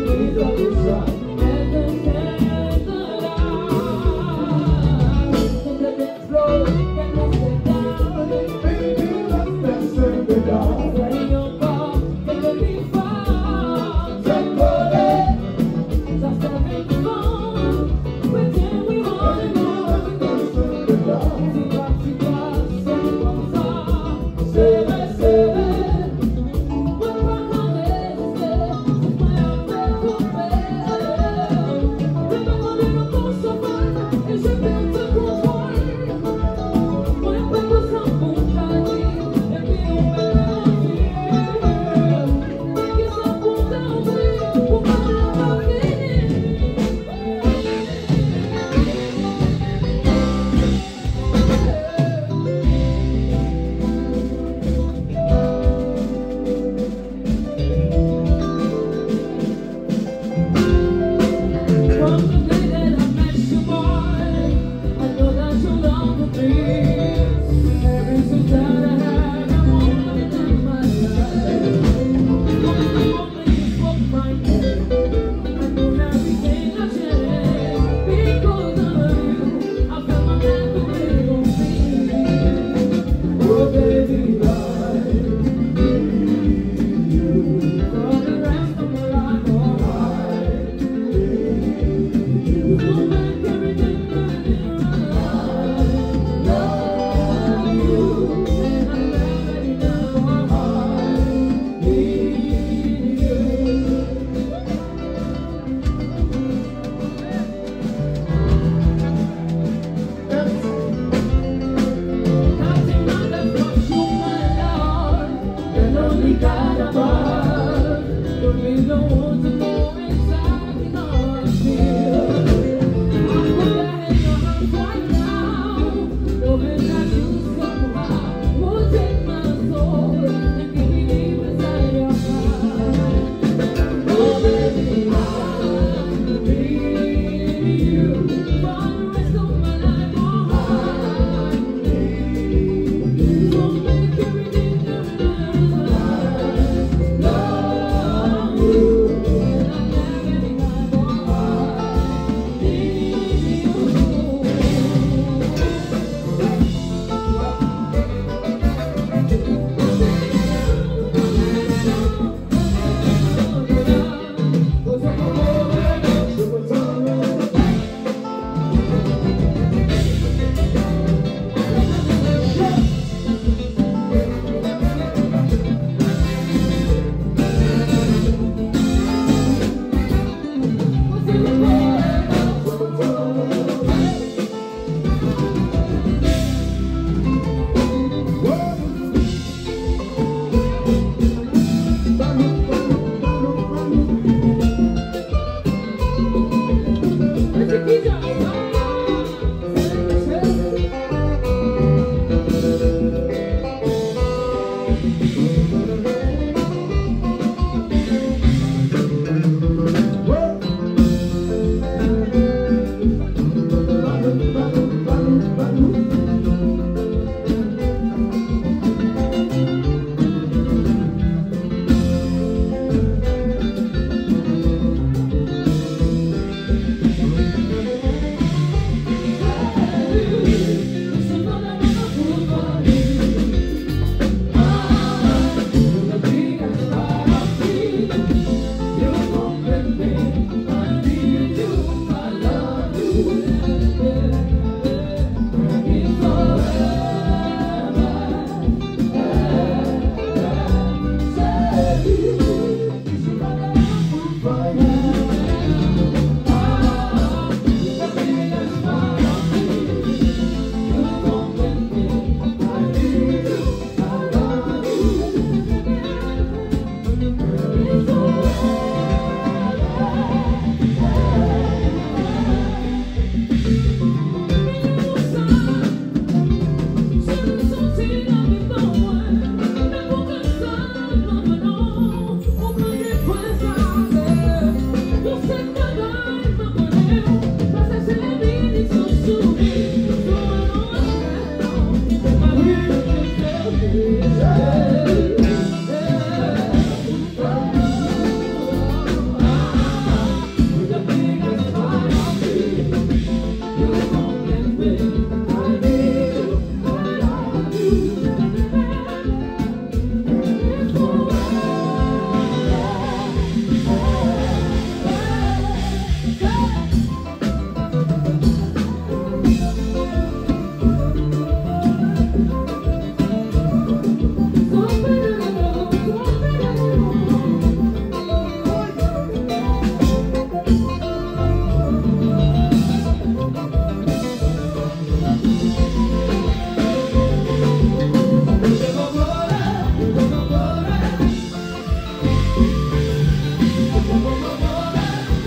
Deus, Deus, Deus,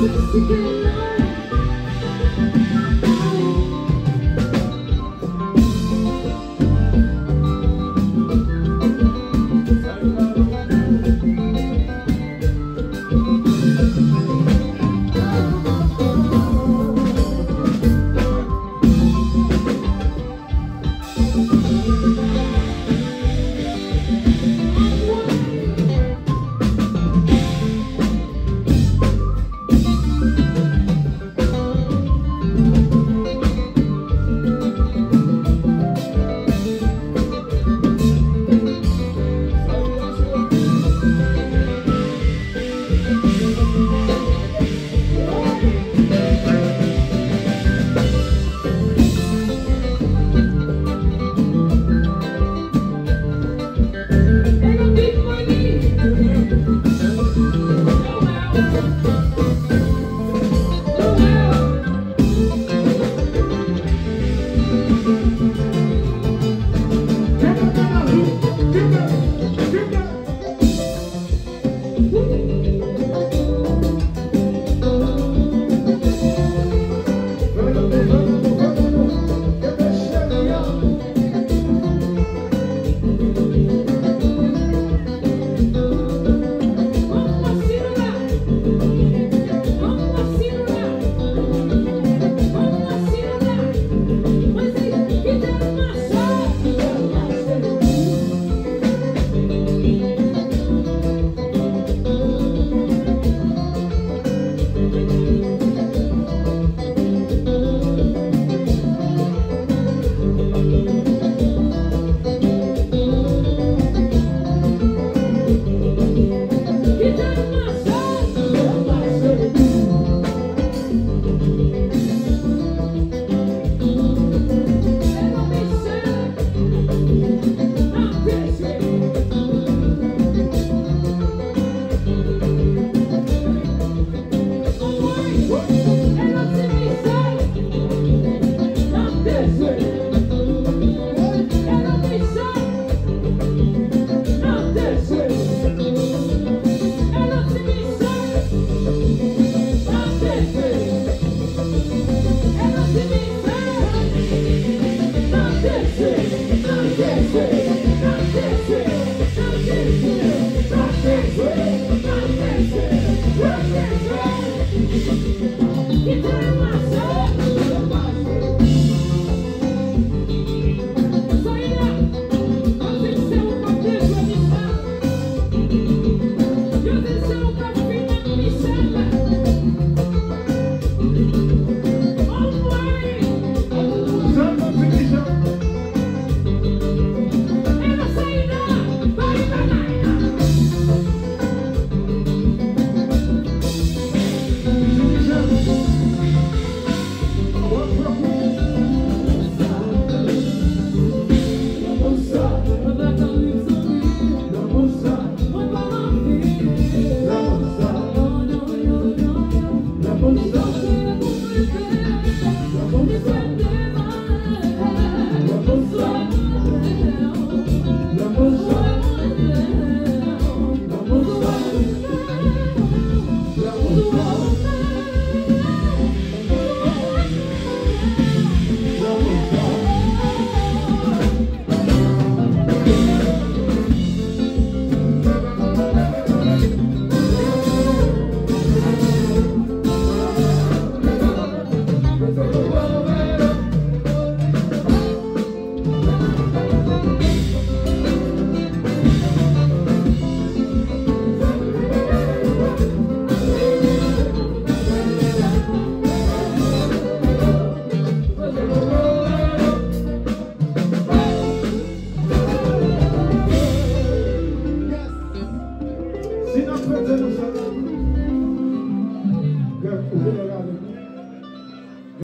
Mexican.